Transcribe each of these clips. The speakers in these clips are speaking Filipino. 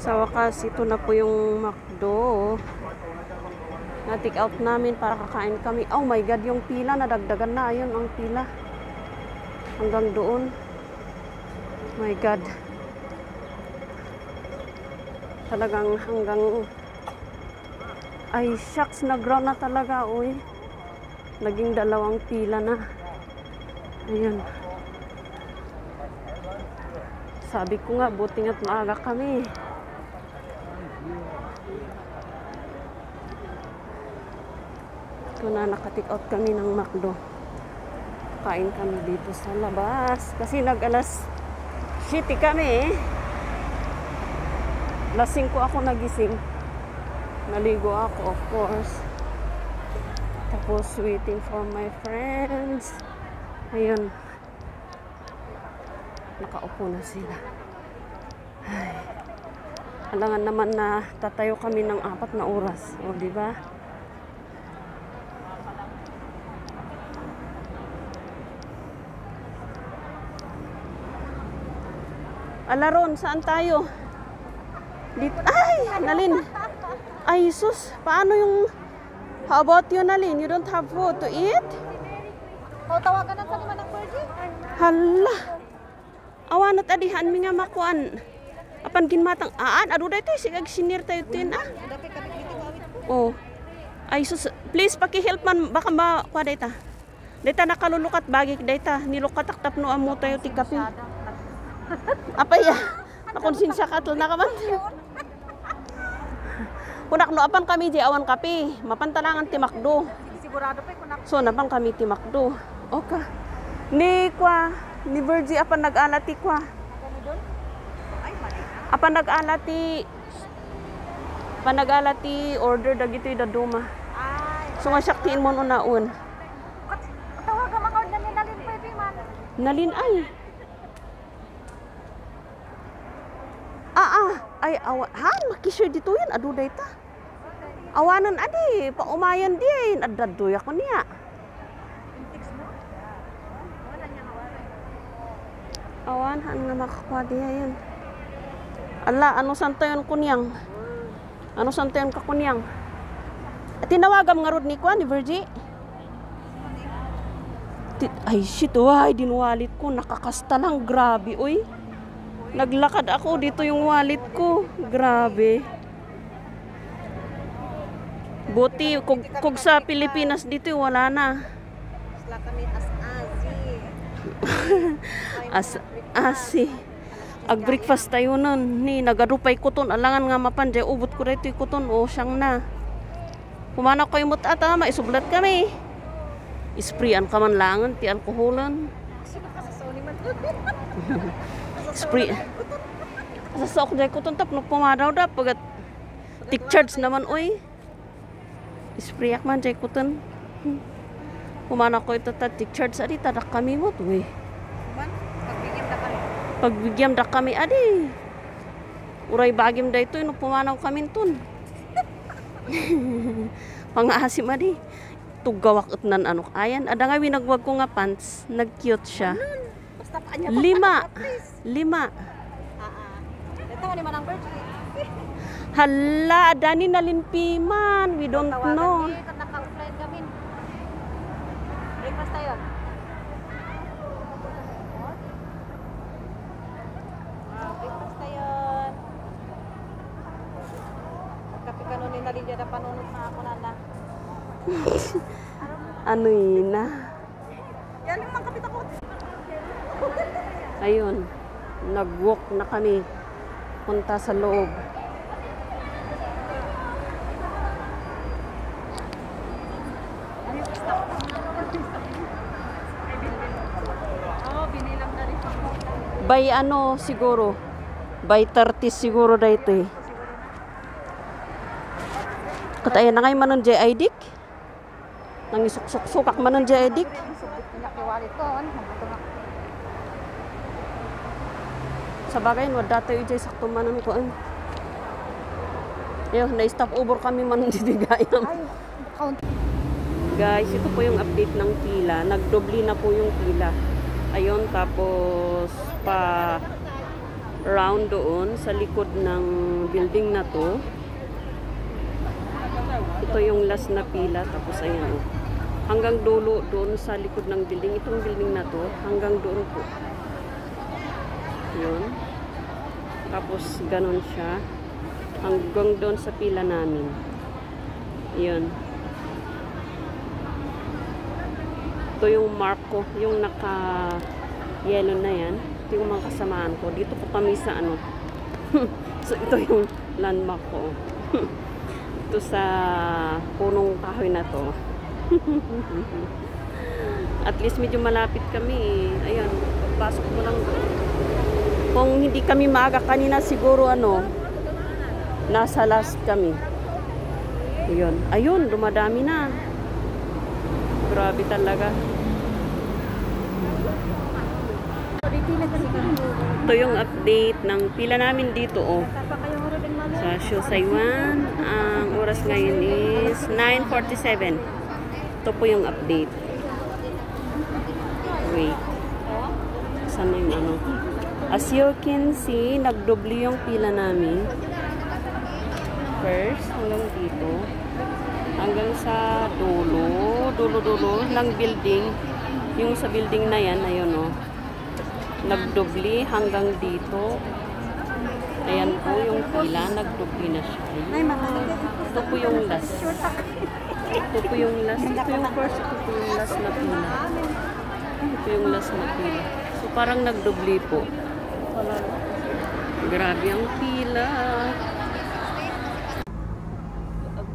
Sa wakas, ito na po yung McDo. Na-take out namin para kakain kami. Oh my God, yung pila, nadagdagan na. Ayun, ang pila. Hanggang doon. My God. Talagang hanggang... Ay, shucks, nag-ground na talaga, uy. Naging dalawang pila na. Ayun. Sabi ko nga, buti nga't maaga kami. Ito na, nakatik out kami ng McDo. Kain kami dito sa labas. Kasi nag-alas 7 kami eh. Alas 5 ako nagising. Naligo ako, of course. Tapos waiting for my friends. Ayun. Nakaupo na sila. Ay. Alangan naman na tatayo kami ng apat na oras. O, di ba? Alaron, saan tayo? Dito. Ay, Nalin. Ay, sus. Paano yung... How about you, Nalin? You don't have food to eat? O, tawagan na sa lima ng Virgin. Hala. Awan at adihan mi nga makuan. Apan ginmatang aan adu daytoy sigag sinir tayo tin ah. Oh. Ay sus, please paki-help man baka ba kwa dayta. Dayta nakalulukat bagi dayta nilukat taktap no amo tayo tikapin. Apay ya. Nakonsensya ka to na ka man. Kunak no apan kami di awan kape. Mapantalangan ti Makdo. Sigurado pa kung So napang kami ti Makdo. Okay. Ni kwa ni Virgie apan nag-alati kwa. nakakano doon. Ay, mali na. Apan nag-alati apan nag-alati order dagitoy daduma. Ay, So nga syaktiin mo unaon. kat, tawagan mga order ni Nalin Pwede man. Nalin ay. Ah ah ay awa han makisure dito yan adu dayta. Awanan adi paumayan di addadoy ako niya. Awan han nga makakuha diya yan. Ala ano santo yon kunyang? Ano santo yon ka kunyang? Tinawagam nga rod ni kwa ni Virgie. Ay shit, why dinwalit ko nakakasta lang grabe oy. Naglakad ako dito yung wallet ko. Grabe. Buti kung, kung sa Pilipinas dito wala na. As asi. Ag breakfast tayo nun. Ni nagadupay kuton alangan nga mapanjay ubot ko dito kuton o siyang na. Kumana ko imot ata maisublat kami. Isprayan ka man langan ti alkoholan. Sino ka sa Sony man? Spray. Sa sok jay kuton tap no pumadaw da pagat tik charge naman oy. Isprayak man jay kuton. Kumana ko ito ta tik charge adi tadak kami mo tuwi. Pagbigyan da kami adi. Uray bagim da ito, no pumanaw kami tun. Pangaasim adi. Tugawak ut nan ano. Ayan, ada nga winagwag ko nga pants. Nag-cute siya. Basta pa niya. Lima. Lima. Ah, ah. Ito, ni Manang Virgin. Hala, dani nalinpiman. We don't Tawagan know. ni, kung naka-offline kami. Breakfast tayo. Ah, breakfast tayo. Kape ka nun ni Nalidia na panunod na ako na na. Ano yun na? Yan yung mga kapit ako. Ayun. Nag-walk na kami. Punta sa loob. By ano siguro? By 30 siguro dito eh. Katayan na kayo manon J.I. Dick? Nang isuksuk-sukak manon. Dick? Subit ko niya kiwalit ko. Ano, mabuto na. Sa bagay, wala tayo ijay sakto manon ko. Ayun, na-stop over kami. Ay, count. Guys, ito po yung update ng pila. Nagdobli na po yung pila. Ayun, tapos pa round doon sa likod ng building na to. Ito yung last na pila. Tapos ayan oh. Hanggang dulo doon sa likod ng building. Itong building na to. Hanggang doon po. Yun. Tapos ganun siya. Hanggang doon sa pila namin. Yun. Ito yung mark ko. Yung naka yellow na yan. Ito yung mga kasamaan ko. Dito po kami sa ano. so ito yung landmark ko. ito sa punong kahoy na to. At least medyo malapit kami. eh. Ayan, pagpasok mo lang doon. Kung hindi kami maaga kanina siguro ano, nasa last kami. Ayun. Ayun, dumadami na. Grabe talaga. Ito yung update ng pila namin dito oh. Sa Shusaywan, ang oras ngayon is 9.47. Ito po yung update. Wait. Saan na yung ano? As you can see, nagdoble yung pila namin. First, hanggang dito. Hanggang sa dulo, dulo-dulo ng building. Yung sa building na yan, ayun oh. Nagdoble hanggang dito. Ayan po yung pila, nagdoble na siya. Ayun. Ito po yung last. Ito po yung last. Ito yung first. Ito po yung last na pila. Ito yung last na pila. So parang nagdoble po. Grabe ang pila.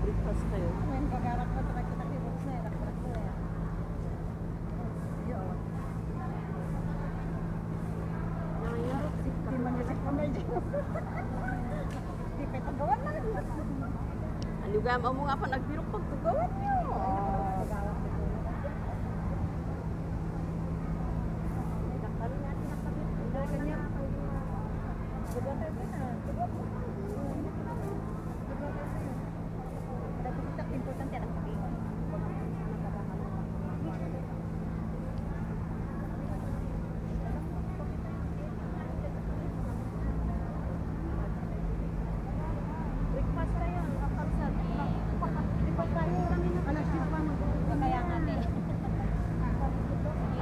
Breakfast tayo. Ano ga mo nga pa nagbirok pagtugawan niyo?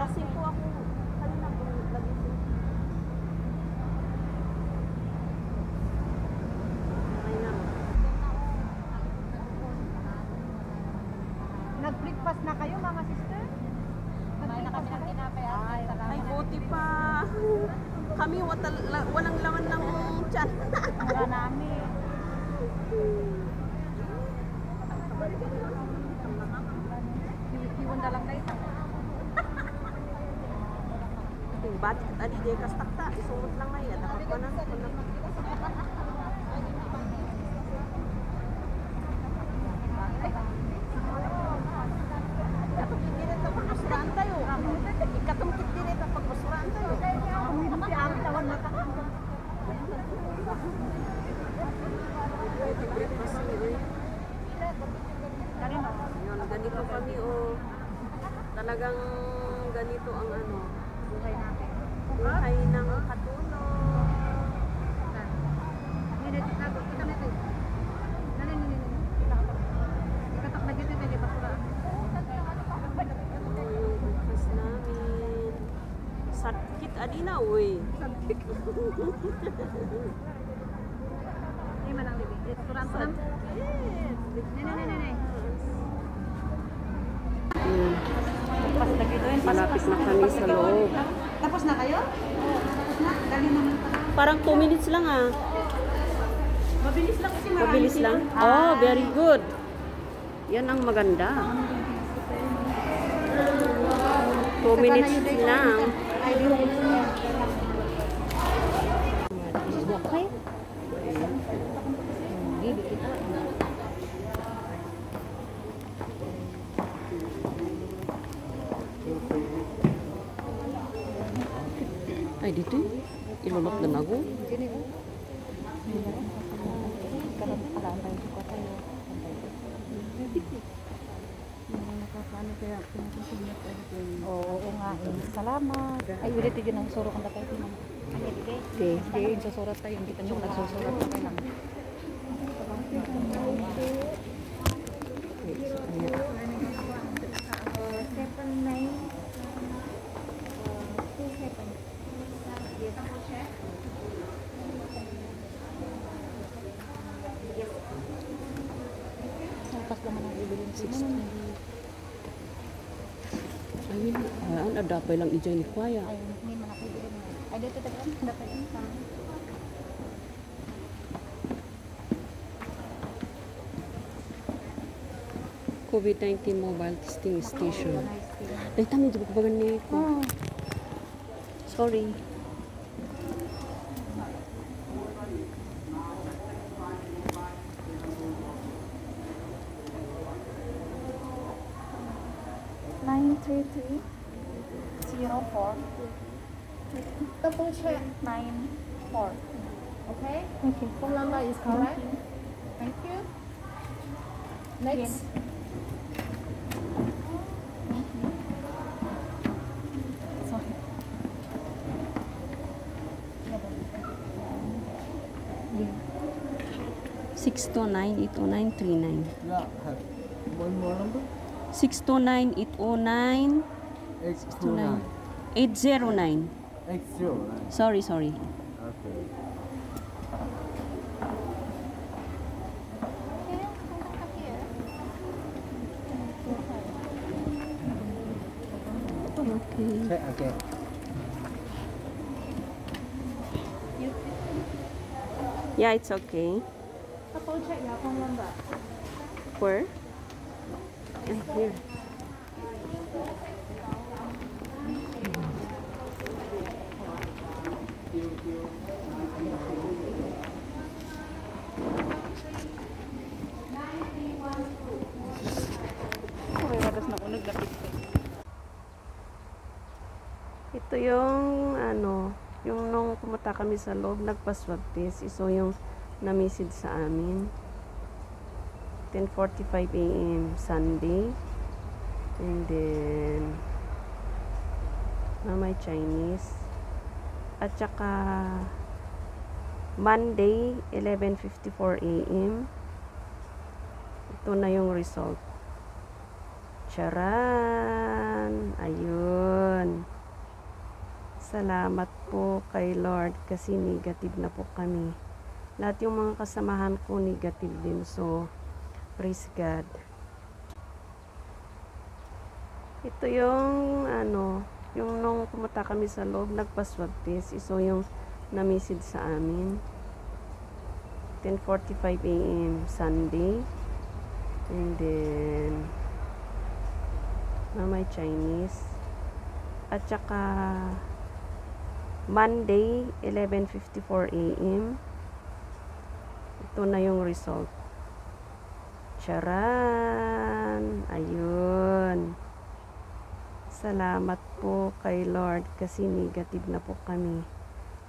Lasing po ako. Kanina po nagising. Ay na. Nag-breakfast na kayo mga sister? Kumain na kami ng tinapay at Ay, buti pa. Kami watal, la- walang laman ng tiyan. Mura namin. Iwan na lang kayo. Yung batik tadi dia kas takta, isurot lang na yan. Dapat ko na. Ikatungkit din ito pagbasuraan tayo. Ikatungkit din ito pagbasuraan tayo. Si Ami tawan mata. Yun, ganito kami o talagang ganito ang ano, Buhay natin. buhay ng katulong. yung breakfast namin. Adina, uy. Mm. Malapit na kami sa loob. Tapos na kayo? Tapos na? Dali naman pala. Parang 2 minutes lang ah. Mabilis lang kasi marami Mabilis lang. Oh, very good. Yan ang maganda. 2 minutes lang. Ay, dito. Ilulot lang ako. Oo, nga. Salamat. Ay, ulit yun ang suro kong dapat yun. Ay, hindi. Okay. Hindi, susurat tayo. Hindi tayo nagsusurat tayo lang. 60. Ayun, adapay lang ijay ni Kuya. Ay, hindi man ako din. Ay, dito. Dapat yun. Tama. COVID-19 mobile testing station. Ay, tama, di ba ba ni ko? Oh. Sorry. Zero four, double check nine four. Okay? Okay. Phone number is correct? Thank you. Next. Yes. Six two nine eight oh nine three nine. Yeah, one more number. Six two nine eight oh nine. 809. X zero nine. Sorry, sorry. Okay. Okay. Check again. Yeah, it's okay. Check your phone number. Where? Ah, Here. Wadas na kunog na Ito yung ano, yung nung pumunta kami sa loob, nagpa-swab test. So yung na-message sa amin. 10.45 a.m. Sunday. And then, mamay Chinese. At saka, Monday, 11.54 a.m. Ito na yung result. Charan! Ayun. Salamat po kay Lord kasi negative na po kami. Lahat yung mga kasamahan ko negative din. So, praise God. Ito yung ano, yung nung pumunta kami sa loob, nagpa-swab test. So, yung na-message sa amin. 10.45 a.m. Sunday. And then, Chinese. At saka, Monday, 11.54 a.m. Ito na yung result. Charan! Ayun. Salamat po kay Lord kasi negative na po kami.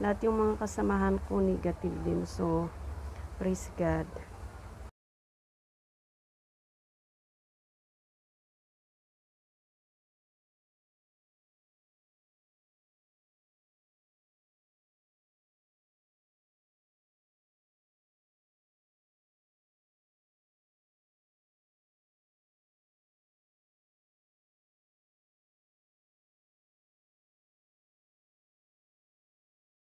Lahat yung mga kasamahan ko negative din. So, praise God.